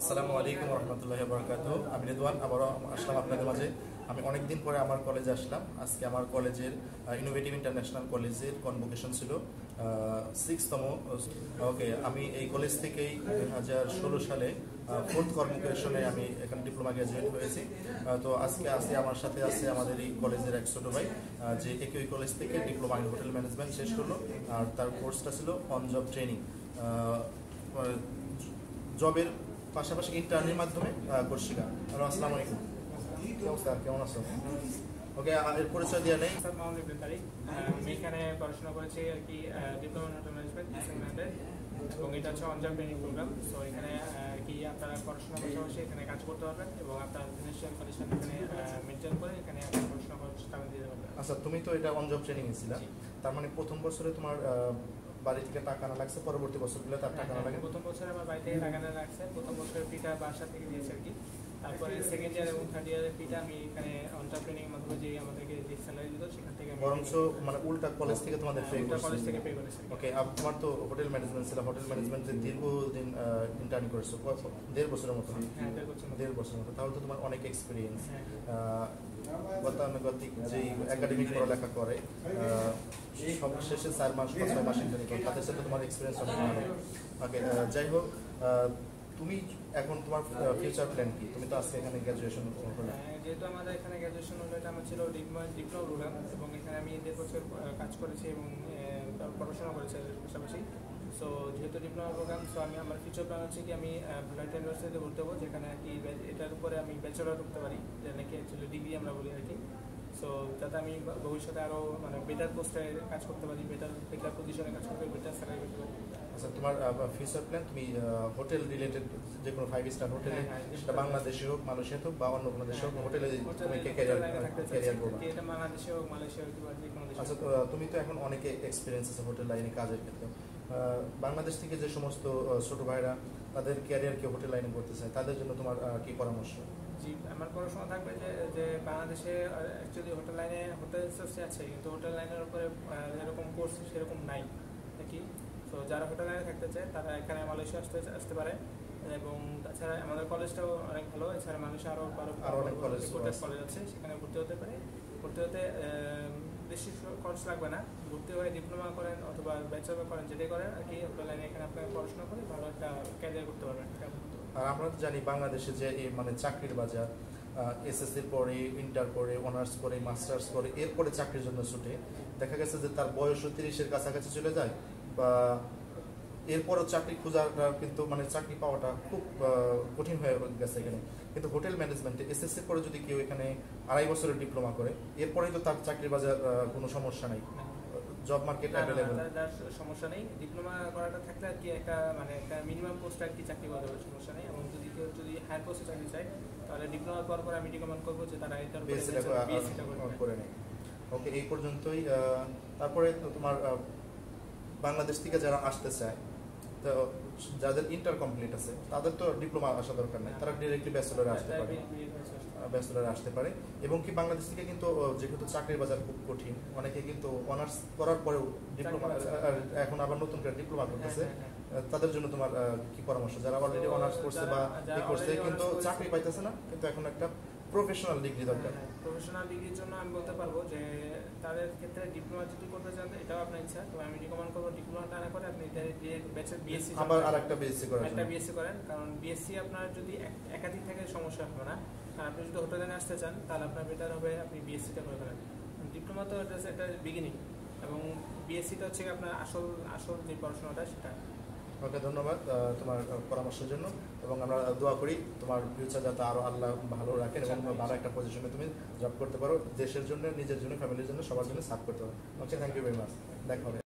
আসসালামু আলাইকুম রহমতুল্লাহ বরকাত আমি রেদওয়ান, আবারও আসলাম আপনাদের মাঝে। আমি অনেকদিন পরে আমার কলেজে আসলাম। আজকে আমার কলেজের ইনোভেটিভ ইন্টারন্যাশনাল কলেজের কনভোকেশন ছিল সিক্সতম ওকে, আমি এই কলেজ থেকেই দুই হাজার ষোলো সালে ফোর্থ কনভোকেশনে আমি এখানে ডিপ্লোমা গ্র্যাজুয়েট হয়েছি। তো আজকে আছে আমার সাথে আছে আমাদের এই কলেজের এক ছোট ভাই যে একই কলেজ থেকে ডিপ্লোমা ইন হোটেল ম্যানেজমেন্ট শেষ করল, আর তার কোর্সটা ছিল অন জব ট্রেনিং জবের পাশাপাশি ইন্টার্নের মাধ্যমে শেখা হ্যালো আসসালামু আলাইকুম। কেমন আছো? ওকে এর পরিচয় দেওয়া নেই। স্যার মোহাম্মদ ইবনে তারিক আমি এখানে পড়াশোনা করেছি আর কি ডিপ্লোমা হোটেল ম্যানেজমেন্ট সেগমেন্টে এবং এটা হচ্ছে অনজব ট্রেনিং প্রোগ্রাম সো এখানে কি আপনারা পড়াশোনার পাশাপাশি এখানে কাজ করতে পারবেন এবং আপনার ফিনান্সিয়াল কন্ডিশন এখানে মেনটেন করে এখানে আপনার পড়াশোনা করার দিতে পারবেন আচ্ছা তুমি তো এটা অন জব ট্রেনিং ছিলা। তার মানে প্রথম বছরে তোমার বাড়ি থেকে টাকা না লাগছে পরবর্তী বছরগুলো তার টাকা না লাগে। প্রথম বছর আমার বাড়ি থেকে টাকা না লাগছে। প্রথম বছর ফিটা বাসা থেকে দিয়েছে আর কি। তারপরে সেকেন্ড ইয়ার এবং থার্ড ইয়ারের ফিটা আমি এখানে অন্টারপ্রেনিং মাধ্যমে যে আমাদেরকে যে স্যালারি দিত বরঞ্চ মানে উল্টা কলেজ থেকে তোমাদের পে কলেজ থেকে পে করেছি। ওকে তোমার তো হোটেল ম্যানেজমেন্ট ছিল হোটেল ম্যানেজমেন্টে দীর্ঘদিন ইন্টার্ন করেছ দেড় বছরের মতো। হ্যাঁ দেড় বছর মতো। দেড় বছরের মতো। তাহলে তো তোমার অনেক এক্সপিরিয়েন্স হ্যাঁ। গতানুগতিক যে একাডেমিক পড়ালেখা করে আহ, সব শেষে চার মাস বা ছয় মাস ইন্টার্ন করে। তাদের সাথে তোমার এক্সপিরিয়েন্স অনেক ভালো। ওকে যাই হোক তুমি এখন তোমার ফিউচার প্ল্যান কি? তুমি তো আজকে এখানে গ্র্যাজুয়েশন করলে হ্যাঁ, যেহেতু আমাদের এখানে গ্র্যাজুয়েশন হলো এটা আমার ছিল ডিপ্লোমা ডিপ্লোমা প্রোগ্রাম এবং এখানে আমি দেড় বছর কাজ করেছি এবং পড়াশোনা করেছি পাশাপাশি। সো যেহেতু ডিপ্লোমা প্রোগ্রাম সো আমি আমার ফিউচার প্ল্যান হচ্ছে কি আমি ভ্যালাইট ইউনিভার্সিটিতে ভর্তি হব যেখানে আর কি এটার উপরে আমি ব্যাচেলর করতে পারি। যে নাকি ডিগ্রি আমরা বলি আর কি। সো যাতে আমি ভবিষ্যতে আরও মানে বেটার পোস্টে কাজ করতে পারি বেটার বেটার পজিশনে কাজ করতে পারি বেটার স্যালারি পেতে পারি। আচ্ছা তোমার ফিউচার প্ল্যান তুমি হোটেল রিলেটেড যে কোনো ফাইভ স্টার হোটেলে সেটা বাংলাদেশে হোক মালয়েশিয়া হোক বা অন্য কোনো দেশে হোক হোটেলে তুমি ক্যারিয়ার। ক্যারিয়ার করবে? এটা বাংলাদেশে হোক মালয়েশিয়া হোক বা যে কোনো দেশে আচ্ছা তুমি তো এখন অনেকে এক্সপিরিয়েন্স আছে হোটেল লাইনে কাজের ক্ষেত্রে। বাংলাদেশ থেকে যে সমস্ত ছোট ভাইরা তাদের ক্যারিয়ারকে হোটেল লাইনে করতে চায় তাদের জন্য তোমার কি পরামর্শ? জি আমার পড়াশোনা থাকবে যে যে বাংলাদেশে অ্যাকচুয়ালি হোটেল লাইনে হোটেল রিসার্চে আছে কিন্তু হোটেল লাইনের উপরে আহ, এরকম কোর্স সেরকম নাই নাকি তো যারা হোটেল লাইনে থাকতে চায় তারা এখানে মালয়েশিয়া আসতে আসতে পারে এবং তাছাড়া আমাদের কলেজটাও অনেক ভালো এছাড়া মালয়েশিয়া আরও আরও অনেক কলেজ আছে। কলেজ আছে সেখানে ভর্তি হতে পারে ভর্তি হতে বেশি খরচ লাগবে না ভর্তি হয়ে ডিপ্লোমা করেন অথবা ব্যাচেলর করেন যেটাই করেন আর কি হোটেল লাইনে এখানে আপনার পড়াশোনা করে ভালো একটা ক্যারিয়ার করতে পারবেন এটা করতে পারবেন। আর আমরা তো জানি বাংলাদেশে যে মানে চাকরির বাজার এসএসসির পরে ইন্টার পরে অনার্স করে মাস্টার্স করে এরপরে চাকরির জন্য ছুটে। দেখা গেছে যে তার বয়স তিরিশের কাছাকাছি চলে যায় বা এরপরও চাকরি খোঁজাটা কিন্তু মানে চাকরি পাওয়াটা খুব কঠিন হয়ে গেছে এখানে। কিন্তু হোটেল ম্যানেজমেন্টে এসএসসির পরে যদি কেউ এখানে আড়াই বছরের ডিপ্লোমা করে, এরপরেই তো তার চাকরির বাজার কোনো সমস্যা নেই। জব মার্কেট अवेलेबल তার- সমস্যা নেই। ডিপ্লোমা করাটা থাকলে আর কি একটা মানে একটা মিনিমাম পোস্ট আর কি চাকরি পাওয়া যাবে সমস্যা নেই। এবং যদি কেউ যদি হায়ার পোস্টে চাকরি চায় তাহলে ডিপ্লোমা করার পর আমি রিকমেন্ড করব যে তারা এটার বিএসসিটা করে নেয় ওকে এই পর্যন্তই। তারপরে তোমার বাংলাদেশ থেকে যারা আসতে চায় তো যাদের ইন্টার কমপ্লিট আছে তাদের তো ডিপ্লোমা আসা দরকার নেই। তারা ডিরেক্টলি ব্যাচেলরে আসতে পারে। ব্যাচেলরে আসতে পারে। এবং কি বাংলাদেশ থেকে কিন্তু যেহেতু চাকরির বাজার খুব কঠিন অনেকে কিন্তু অনার্স করার পরেও ডিপ্লোমা এখন আবার নতুন করে ডিপ্লোমা করতেছে। তাদের জন্য তোমার কি পরামর্শ? যারা অলরেডি অনার্স করছে বা কি করছে কিন্তু চাকরি পাইতেছে না। কিন্তু এখন একটা প্রফেশনাল ডিগ্রি দরকার। প্রফেশনাল ডিগ্রির জন্য আমি বলতে পারব যে তাদের ক্ষেত্রে ডিপ্লোমা যদি করতে চান এটাও আপনার ইচ্ছা। তবে আমি রিকমেন্ড করব ডিপ্লোমাটা না করে আপনি ব্যাচের বিএসসি আবার আরেকটা বিএসসি করার একটা বিএসসি করেন। কারণ বিএসসি আপনার যদি একাধিক থেকে সমস্যা হবে না। আর আপনি যদি হোটেলে আসতে চান তাহলে আপনার বেটার হবে আপনি বিএসসিটা করে ফেলেন। ডিপ্লোমা তো এটা একটা বিগিনিং এবং বিএসসিটা হচ্ছে আপনার আসল আসল যে পড়াশোনাটা সেটা। ওকে ধন্যবাদ তোমার পরামর্শের জন্য এবং আমরা দোয়া করি তোমার ফিউচার যাতে আরও আল্লাহ ভালো রাখেন এবং ভালো একটা পজিশনে তুমি জব করতে পারো দেশের জন্য নিজের জন্য ফ্যামিলির জন্য সবার জন্য সার্ভ করতে পারো। Okay thank you very much দেখা হবে।